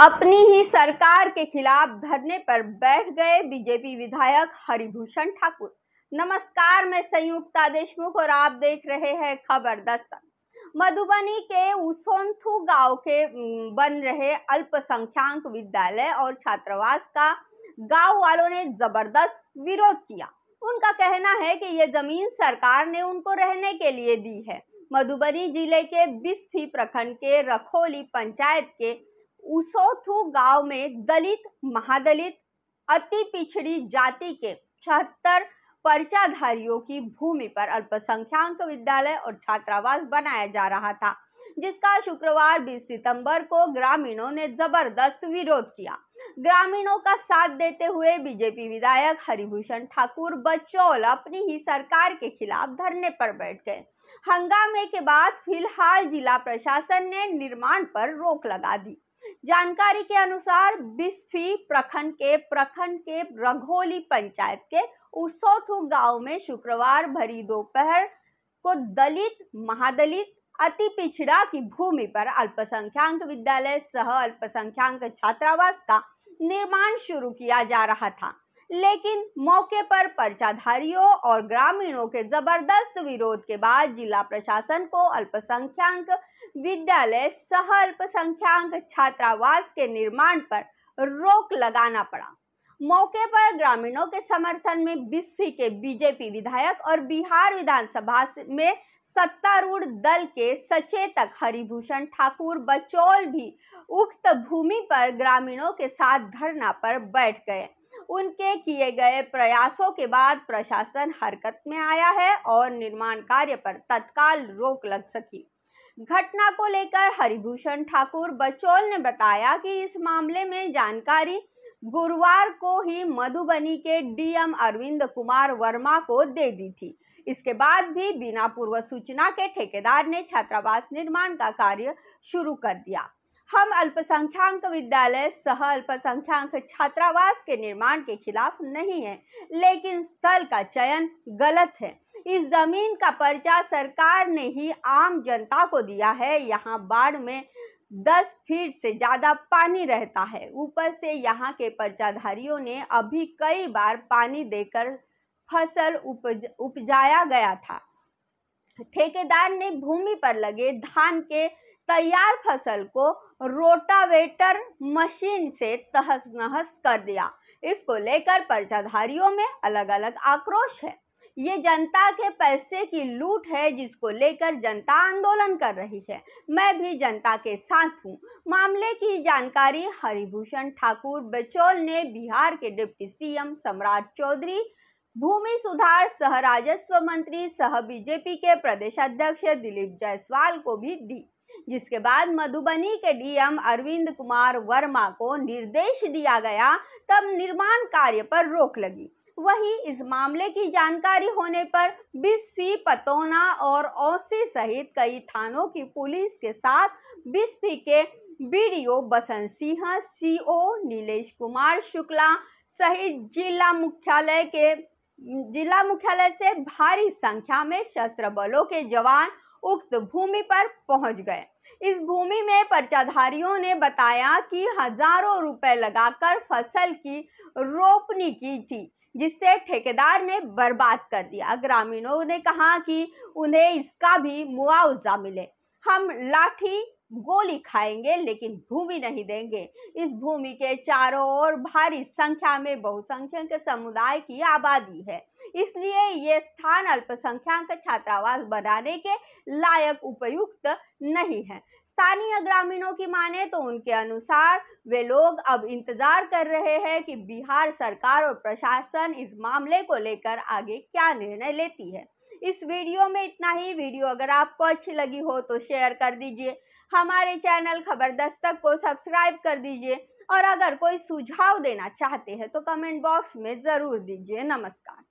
अपनी ही सरकार के खिलाफ धरने पर बैठ गए बीजेपी विधायक हरिभूषण ठाकुर। नमस्कार, मैं संयुक्ता देशमुख और आप देख रहे हैं खबर दस्तक। मधुबनी के उसोंथु गाँव के बन रहे अल्पसंख्यक विद्यालय और छात्रावास का गाँव वालों ने ज़बरदस्त विरोध किया। उनका कहना है कि ये ज़मीन सरकार ने उनको रहने के लिए दी है। मधुबनी ज़िले के बिस्फी प्रखंड के रखोली पंचायत के उसोथु गाँव में दलित, महादलित, अति पिछड़ी जाति के छहत्तर पर्चाधारियों की भूमि पर अल्पसंख्यक विद्यालय और छात्रावास बनाया जा रहा था, जिसका शुक्रवार 20 सितंबर को ग्रामीणों ने ज़बरदस्त विरोध किया। ग्रामीणों का साथ देते हुए बीजेपी विधायक हरिभूषण ठाकुर बचौल अपनी ही सरकार के खिलाफ धरने पर बैठ गए। हंगामे के बाद फ़िलहाल जिला प्रशासन ने निर्माण पर रोक लगा दी। जानकारी के अनुसार बिस्फी प्रखंड के प्रखंड के रघोली पंचायत के उसौथु गाँव में शुक्रवार भरी दोपहर को दलित, महादलित, अति पिछड़ा की भूमि पर अल्पसंख्यक विद्यालय सह अल्पसंख्यक छात्रावास का निर्माण शुरू किया जा रहा था। लेकिन मौके पर पर्चाधारियों और ग्रामीणों के ज़बरदस्त विरोध के बाद जिला प्रशासन को अल्पसंख्यक विद्यालय सह अल्पसंख्यक छात्रावास के निर्माण पर रोक लगाना पड़ा। मौके पर ग्रामीणों के समर्थन में बिस्फी के बीजेपी विधायक और बिहार विधानसभा में सत्तारूढ़ दल के सचेतक हरिभूषण ठाकुर बचौल भी उक्त भूमि पर ग्रामीणों के साथ धरना पर बैठ गए। उनके किए गए प्रयासों के बाद प्रशासन हरकत में आया है और निर्माण कार्य पर तत्काल रोक लग सकी। घटना को लेकर हरिभूषण ठाकुर बचौल ने बताया कि इस मामले में जानकारी गुरुवार को ही मधुबनी के डीएम अरविंद कुमार वर्मा को दे दी थी। इसके बाद भी बिना पूर्व सूचना के ठेकेदार ने छात्रावास निर्माण का कार्य शुरू कर दिया। हम अल्पसंख्यक विद्यालय सह अल्पसंख्यक छात्रावास के निर्माण के खिलाफ नहीं है, लेकिन स्थल का चयन गलत है। इस ज़मीन का पर्चा सरकार ने ही आम जनता को दिया है। यहाँ बाढ़ में दस फीट से ज़्यादा पानी रहता है। ऊपर से यहाँ के पर्चाधारियों ने अभी कई बार पानी देकर फ़सल उपज, उपजाया गया था। ठेकेदार ने भूमि पर लगे धान के तैयार फ़सल को रोटावेटर मशीन से तहस नहस कर दिया। इसको लेकर पर्चाधारियों में अलग अलग आक्रोश है। ये जनता के पैसे की लूट है, जिसको लेकर जनता आंदोलन कर रही है। मैं भी जनता के साथ हूँ। मामले की जानकारी हरिभूषण ठाकुर बेचौल ने बिहार के डिप्टी सीएम सम्राट चौधरी भूमि सुधार सह राजस्व मंत्री सह बीजेपी के प्रदेश अध्यक्ष दिलीप जायसवाल को भी दी, जिसके बाद मधुबनी के डीएम अरविंद कुमार वर्मा को निर्देश दिया गया, तब निर्माण कार्य पर रोक लगी। वही इस मामले की जानकारी होने पर बिस्फी, पतौना और औसी सहित कई थानों की पुलिस के साथ बिस्फी के बीडीओ बसंत सिंह, सीओ नीलेश कुमार शुक्ला सहित जिला मुख्यालय के जिला मुख्यालय से भारी संख्या में शस्त्र बलों के जवान उक्त भूमि पर पहुँच गए। इस भूमि में पर्चाधारियों ने बताया कि हज़ारों रुपए लगाकर फ़सल की रोपनी की थी, जिससे ठेकेदार ने बर्बाद कर दिया। ग्रामीणों ने कहा कि उन्हें इसका भी मुआवजा मिले। हम लाठी गोली खाएँगे, लेकिन भूमि नहीं देंगे। इस भूमि के चारों ओर भारी संख्या में बहुसंख्यक समुदाय की आबादी है। इसलिए ये स्थान अल्पसंख्यक छात्रावास बनाने के लायक उपयुक्त नहीं है। स्थानीय ग्रामीणों की माने तो उनके अनुसार वे लोग अब इंतज़ार कर रहे हैं कि बिहार सरकार और प्रशासन इस मामले को लेकर आगे क्या निर्णय लेती है। इस वीडियो में इतना ही। वीडियो अगर आपको अच्छी लगी हो तो शेयर कर दीजिए। हमारे चैनल खबर दस्तक को सब्सक्राइब कर दीजिए। और अगर कोई सुझाव देना चाहते हैं तो कमेंट बॉक्स में ज़रूर दीजिए। नमस्कार।